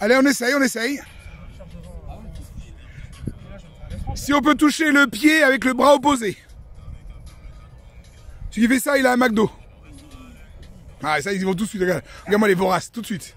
Allez, on essaye, on essaye. Si on peut toucher le pied avec le bras opposé. Qui fait ça, il a un McDo. Ah, ça, ils vont tout de suite. Regarde, regarde-moi les voraces, tout de suite.